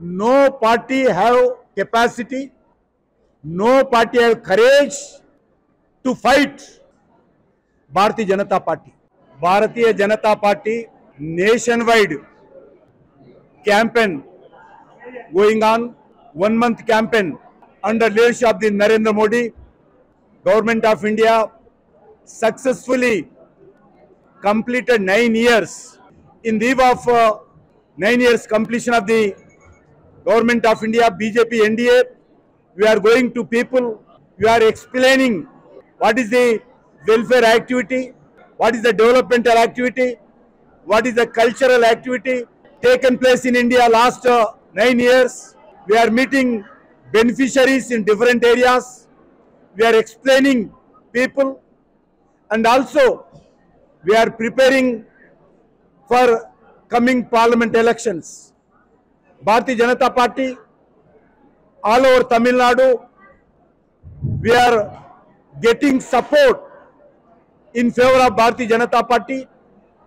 No party have capacity no party have courage to fight Bharatiya Janata Party Bharatiya Janata Party nation wide campaign going on one month campaign under leadership of the Narendra Modi government of India successfully completed nine years in Diu of nine years completion of the Government of India, BJP, NDA, we are going to people, we are explaining what is the welfare activity, what is the developmental activity, what is the cultural activity taken place in India last uh, nine years. We are meeting beneficiaries in different areas. We are explaining people and also we are preparing for coming parliament elections. Bharatiya Janata Party, all over Tamil Nadu, we are getting support in favor of Bharatiya Janata Party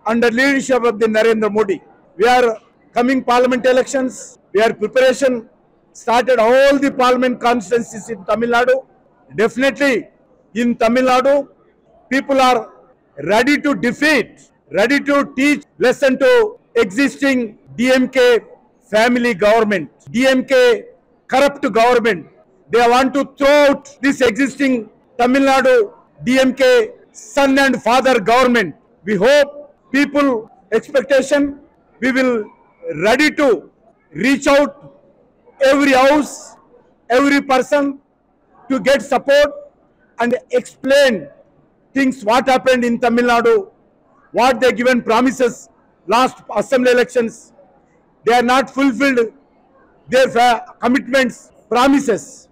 under leadership of the Narendra Modi. We are coming parliament elections. We are preparation started all the parliament constituencies in Tamil Nadu. Definitely in Tamil Nadu, people are ready to defeat, ready to teach lesson to existing DMK family government, DMK corrupt government. They want to throw out this existing Tamil Nadu DMK son and father government. We hope people expectation we will ready to reach out every house, every person to get support and explain things what happened in Tamil Nadu, what they given promises last assembly elections. They are not fulfilled their uh, commitments, promises.